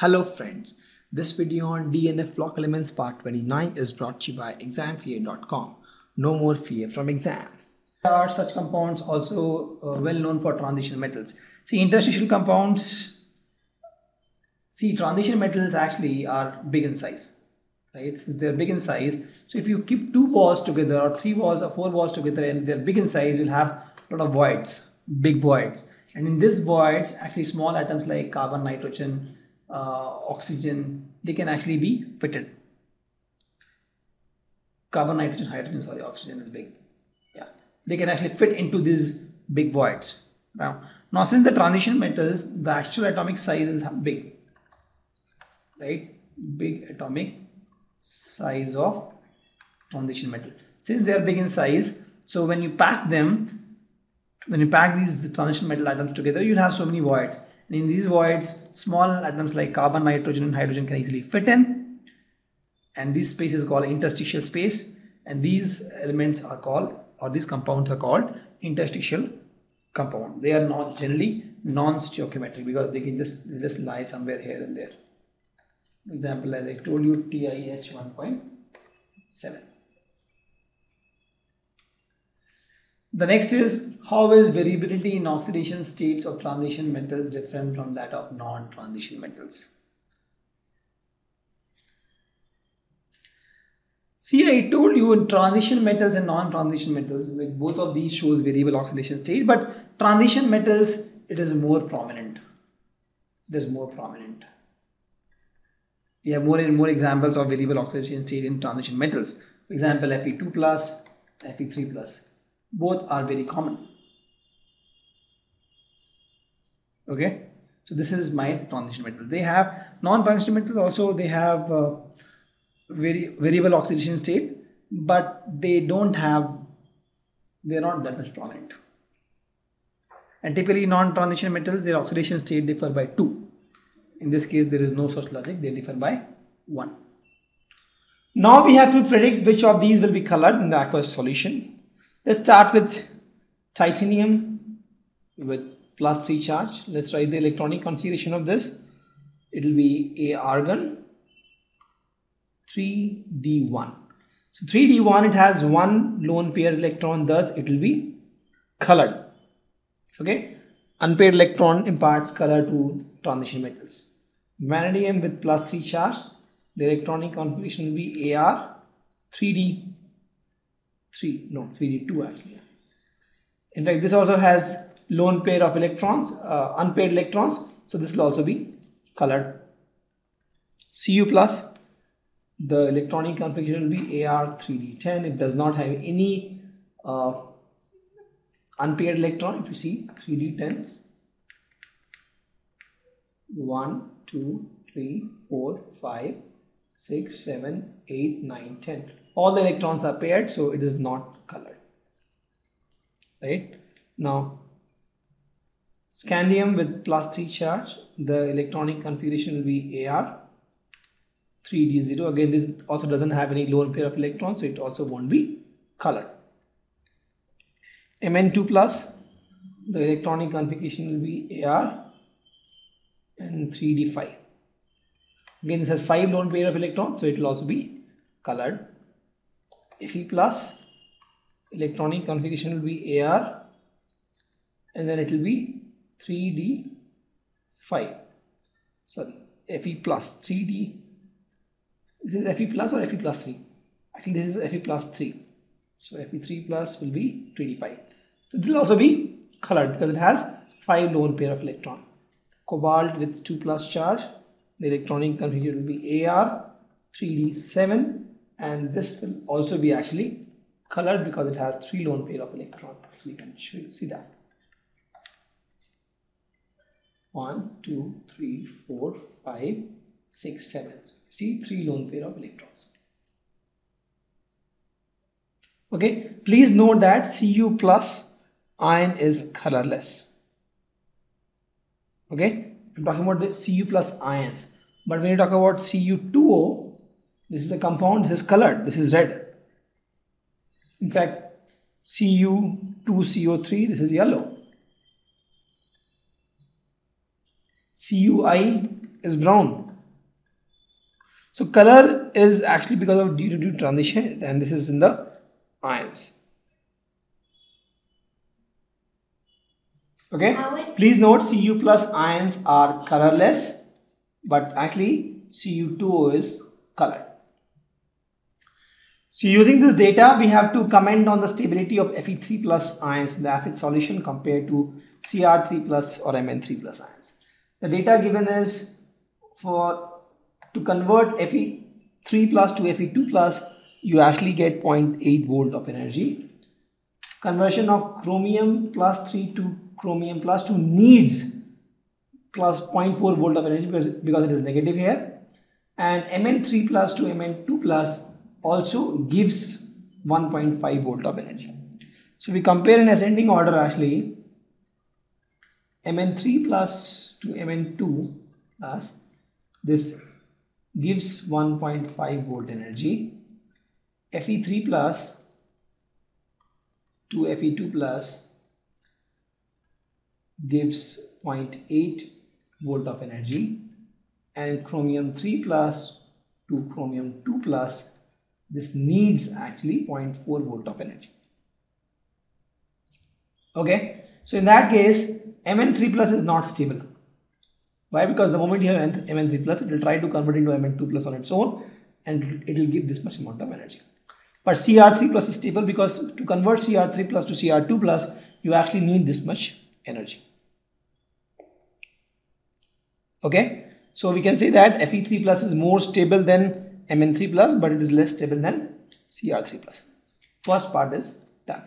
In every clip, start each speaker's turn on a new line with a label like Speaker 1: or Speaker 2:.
Speaker 1: Hello friends, this video on D and F block elements part 29 is brought to you by examfear.com. No more fear from exam. There are such compounds also uh, well known for transition metals. See interstitial compounds, see transition metals actually are big in size. Right, since they're big in size, so if you keep two balls together or three balls or four balls together and they're big in size, you'll have a lot of voids, big voids. And in these voids, actually small atoms like carbon, nitrogen, Uh, oxygen, they can actually be fitted. Carbon, nitrogen, hydrogen, sorry, oxygen is big. Yeah, they can actually fit into these big voids. Now, now since the transition metals, the actual atomic size is big, right? Big atomic size of transition metal. Since they are big in size, so when you pack them, when you pack these transition metal atoms together, you'll have so many voids and in these voids, small atoms like carbon, nitrogen, and hydrogen can easily fit in. And this space is called interstitial space. And these elements are called, or these compounds are called interstitial compound. They are not generally non-stoichiometric because they can just just lie somewhere here and there. For example, as I told you, TiH 1.7. The next is how is variability in oxidation states of transition metals different from that of non-transition metals? See, I told you in transition metals and non-transition metals, like both of these shows variable oxidation state, but transition metals, it is more prominent. It is more prominent. We have more and more examples of variable oxidation state in transition metals. For example, Fe2 plus, Fe3 plus both are very common. Okay? So this is my transition metals they have non-transition metals also they have uh, very variable oxidation state but they don't have they're not that much prominent and typically non-transition metals their oxidation state differ by 2 in this case there is no such logic they differ by 1 now we have to predict which of these will be colored in the aqueous solution Let's start with titanium with plus 3 charge. Let's write the electronic configuration of this. It will be A argon 3D1. So 3D1 it has one lone pair electron thus it will be colored. Okay. Unpaired electron imparts color to transition metals. Vanadium with plus 3 charge the electronic configuration will be AR 3D 3 no 3d2 actually. In fact this also has lone pair of electrons uh, unpaired electrons. So this will also be colored. Cu plus the electronic configuration will be ar 3d10 it does not have any uh, unpaired electron. If you see 3d10 1 2 3 4 5 6 7 8 9 10 all the electrons are paired so it is not colored. Right? Now scandium with plus 3 charge the electronic configuration will be ar 3d0 again this also doesn't have any lone pair of electrons so it also won't be colored. Mn2 plus the electronic configuration will be ar and 3d5 again this has five lone pair of electrons so it will also be colored Fe plus electronic configuration will be AR and then it will be 3D5 sorry Fe plus 3D this is Fe plus or Fe plus 3 actually this is Fe plus 3 so Fe3 plus will be 3D5 so this will also be colored because it has 5 lone pair of electron. Cobalt with 2 plus charge. The electronic configuration will be AR 3D7 and this will also be actually colored because it has three lone pair of electrons so you can see that. One two three four five six seven. See three lone pair of electrons. Okay please note that cu plus ion is colorless. Okay i'm talking about the cu plus ions. But when you talk about cu2o this is a compound, this is colored, this is red. In fact, Cu2CO3, this is yellow. CUI is brown. So color is actually because of due to due transition and this is in the ions. Okay, please note Cu plus ions are colorless but actually Cu2O is colored. So using this data, we have to comment on the stability of Fe3 plus ions in the acid solution compared to Cr3 plus or Mn3 plus ions. The data given is for to convert Fe3 plus to Fe2 plus, you actually get 0.8 volt of energy. Conversion of chromium plus 3 to chromium plus 2 needs plus 0.4 volt of energy because, because it is negative here. And Mn3 plus to Mn2 plus also gives 1.5 volt of energy. So we compare in ascending order actually Mn3 plus to Mn2 plus this gives 1.5 volt energy Fe3 plus to Fe2 plus gives 0.8 volt of energy and chromium 3 plus to chromium 2 plus this needs actually 0.4 volt of energy. Okay? So in that case mn3 plus is not stable. Why? Because the moment you have mn3 plus it will try to convert into mn2 plus on its own and it will give this much amount of energy. But cr3 plus is stable because to convert cr3 plus to cr2 plus you actually need this much energy. Okay? So we can say that fe3 plus is more stable than Mn3 plus but it is less stable than Cr3 plus. First part is done.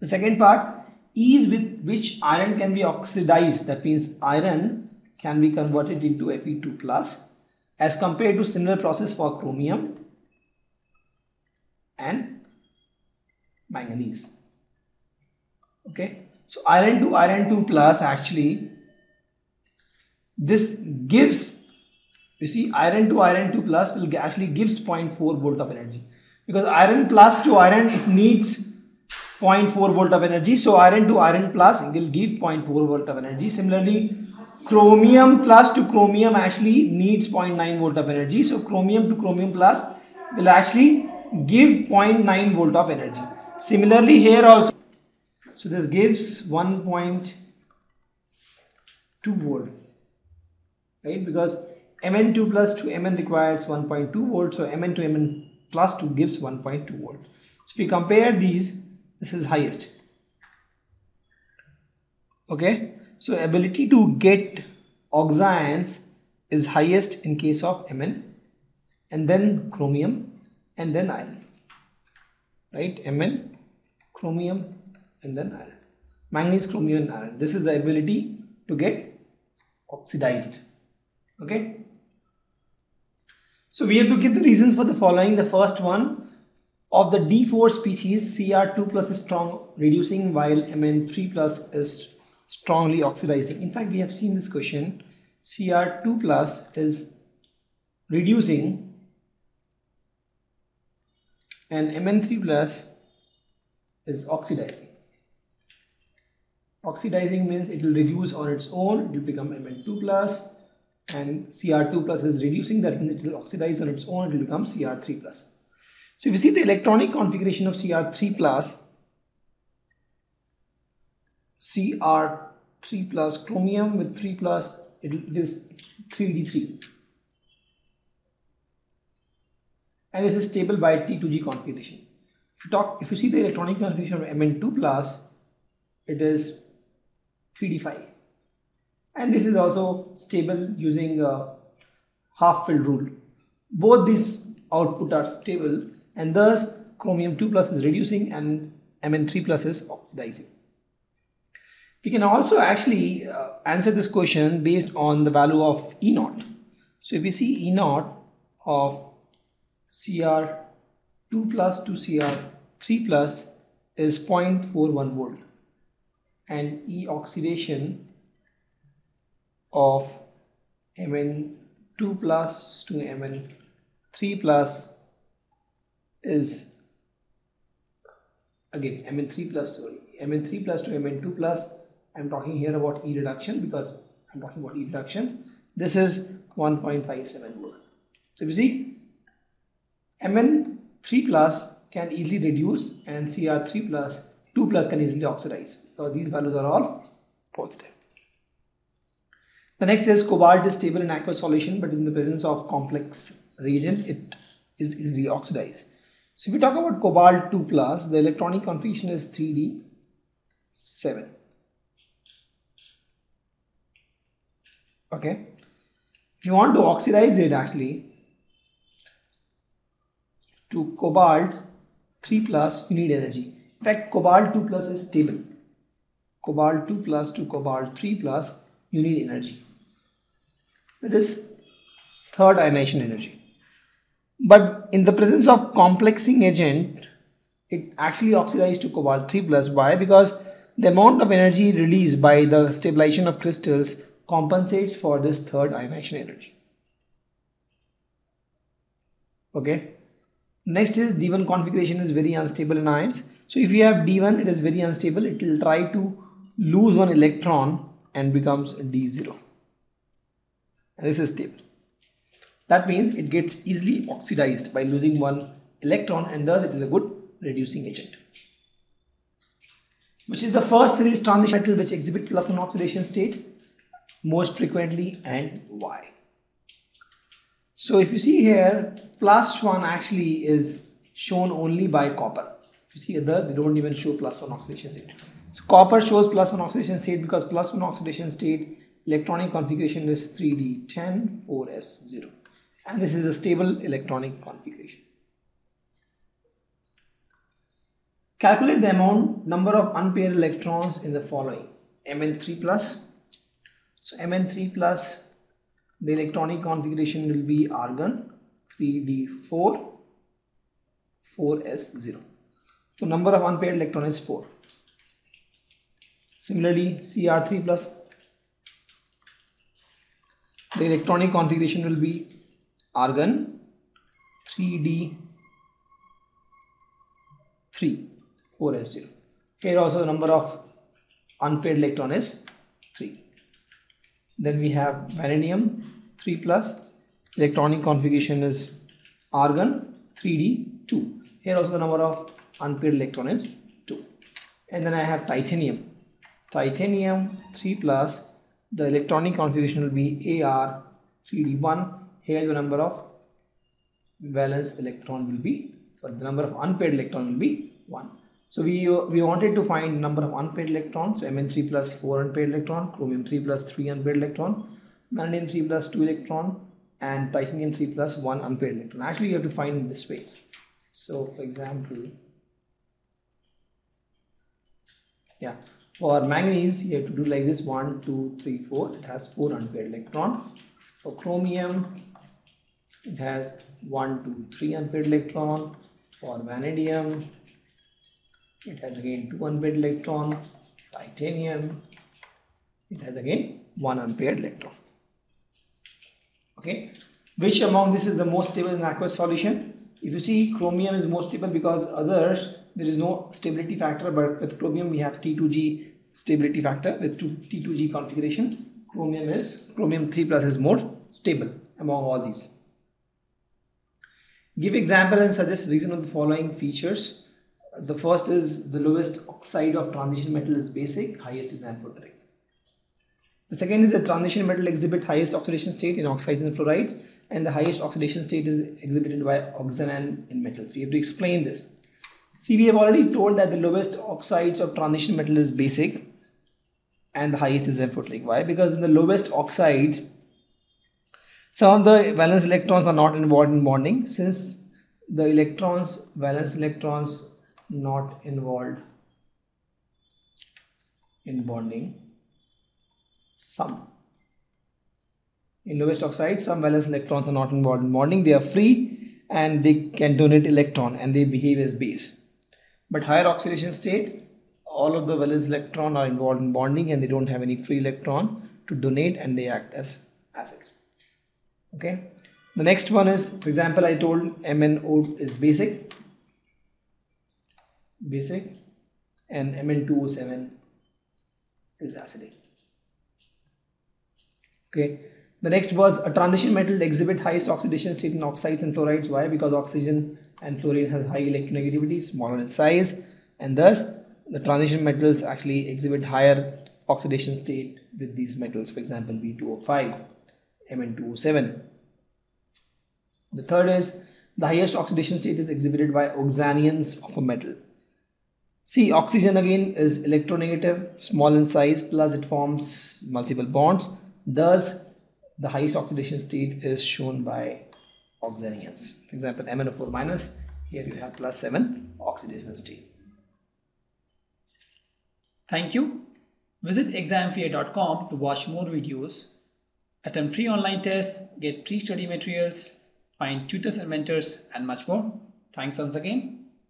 Speaker 1: The second part is with which iron can be oxidized that means iron can be converted into Fe2 plus as compared to similar process for chromium and manganese. Okay, so iron to iron 2 plus actually this gives you see iron to iron 2 plus will actually gives 0.4 volt of energy. Because iron plus to iron it needs 0.4 volt of energy. So iron to iron plus will give 0.4 volt of energy. Similarly chromium plus to chromium actually needs 0.9 volt of energy. So chromium to chromium plus will actually give 0.9 volt of energy. Similarly here also so this gives 1.2 volt right? Because Mn2 plus to Mn requires 1.2 volt. So Mn to Mn plus 2 gives 1.2 volt. So if we compare these, this is highest. Okay. So ability to get oxides is highest in case of Mn and then chromium and then iron. Right. Mn, chromium and then iron. Manganese, chromium and iron. This is the ability to get oxidized. Okay. So we have to give the reasons for the following. The first one of the D4 species Cr2 plus is strong reducing while Mn3 plus is strongly oxidizing. In fact, we have seen this question. Cr2 plus is reducing and Mn3 plus is oxidizing. Oxidizing means it will reduce on its own, it will become Mn2 plus and Cr2 plus is reducing that means it will oxidize on its own it will become Cr3 plus. So if you see the electronic configuration of Cr3 plus Cr3 plus chromium with 3 plus it is 3d3 and this is stable by T2G configuration. If you talk if you see the electronic configuration of Mn2 plus it is 3d5 and this is also stable using a half filled rule. Both these output are stable and thus chromium 2 plus is reducing and Mn3 plus is oxidizing. We can also actually uh, answer this question based on the value of E naught. So if we see E naught of Cr2 plus to Cr3 plus is 0.41 volt and E oxidation of Mn2 plus to Mn3 plus is again Mn3 plus sorry Mn3 plus to Mn2 plus I'm talking here about E reduction because I'm talking about E reduction this is 1.57 volt So you see Mn3 plus can easily reduce and Cr3 plus 2 plus can easily oxidize. So these values are all positive. The next is cobalt is stable in aqueous solution but in the presence of complex reagent it is easily oxidized. So if we talk about cobalt 2 plus the electronic configuration is 3d7. Okay. If you want to oxidize it actually to cobalt 3 plus you need energy. In fact cobalt 2 plus is stable. Cobalt 2 plus to cobalt 3 plus you need energy that is third ionization energy. But in the presence of complexing agent, it actually oxidizes to cobalt 3 plus. Why? Because the amount of energy released by the stabilization of crystals compensates for this third ionization energy. Okay. Next is D1 configuration is very unstable in ions. So if you have D1, it is very unstable. It will try to lose one electron and becomes D0 this is stable. That means it gets easily oxidized by losing one electron and thus it is a good reducing agent. Which is the first series transition metal which exhibit plus one oxidation state most frequently and why. So if you see here plus one actually is shown only by copper. If you see other they don't even show plus one oxidation state. So copper shows plus one oxidation state because plus one oxidation state electronic configuration is 3D10 4S0 and this is a stable electronic configuration. Calculate the amount number of unpaired electrons in the following Mn3 plus. So Mn3 plus the electronic configuration will be argon 3D4 4S0. So number of unpaired electron is 4. Similarly Cr3 plus the electronic configuration will be argon 3d 3 4s0 here also the number of unpaired electron is 3 then we have vanadium 3 plus electronic configuration is argon 3d 2 here also the number of unpaired electron is 2 and then I have titanium. Titanium 3 plus the electronic configuration will be AR 3D1 here the number of valence electron will be sorry the number of unpaired electron will be 1 so we uh, we wanted to find number of unpaired electrons so Mn3 plus 4 unpaired electron chromium 3 plus 3 unpaired electron vanadium 3 plus 2 electron and titanium 3 plus 1 unpaired electron. Actually you have to find this way. So for example yeah for manganese, you have to do like this 1, 2, 3, 4. It has 4 unpaired electron. For chromium, it has 1, 2, 3 unpaired electron. For vanadium, it has again 2 unpaired electron. Titanium, it has again 1 unpaired electron. Okay, which among this is the most stable in aqueous solution? If you see chromium is most stable because others there is no stability factor but with chromium we have T2G stability factor with T2G configuration chromium is chromium 3 plus is more stable among all these. Give example and suggest reason of the following features. The first is the lowest oxide of transition metal is basic, highest is amphoteric. The second is the transition metal exhibit highest oxidation state in oxides and fluorides and the highest oxidation state is exhibited by oxanan in metals. We have to explain this. See, we have already told that the lowest oxides of transition metal is basic and the highest is amphoteric. Why? Because in the lowest oxides, some of the valence electrons are not involved in bonding since the electrons, valence electrons not involved in bonding, some. In lowest oxide, some valence electrons are not involved in bonding. They are free and they can donate electron and they behave as base. But higher oxidation state, all of the valence electron are involved in bonding and they don't have any free electron to donate and they act as acids. Okay. The next one is, for example, I told MnO is basic, basic, and Mn2O7 is acidic. Okay. The next was a transition metal exhibit highest oxidation state in oxides and fluorides. Why? Because oxygen and fluorine has high electronegativity, smaller in size, and thus the transition metals actually exhibit higher oxidation state with these metals. For example, V2O5, Mn2O7. The third is the highest oxidation state is exhibited by oxyanions of a metal. See, oxygen again is electronegative, small in size, plus it forms multiple bonds. Thus, the highest oxidation state is shown by oxyanions. For example, MnO4 minus, here you have plus 7 oxidation state. Thank you. Visit examfear.com to watch more videos, attempt free online tests, get free study materials, find tutors and mentors, and much more. Thanks once again.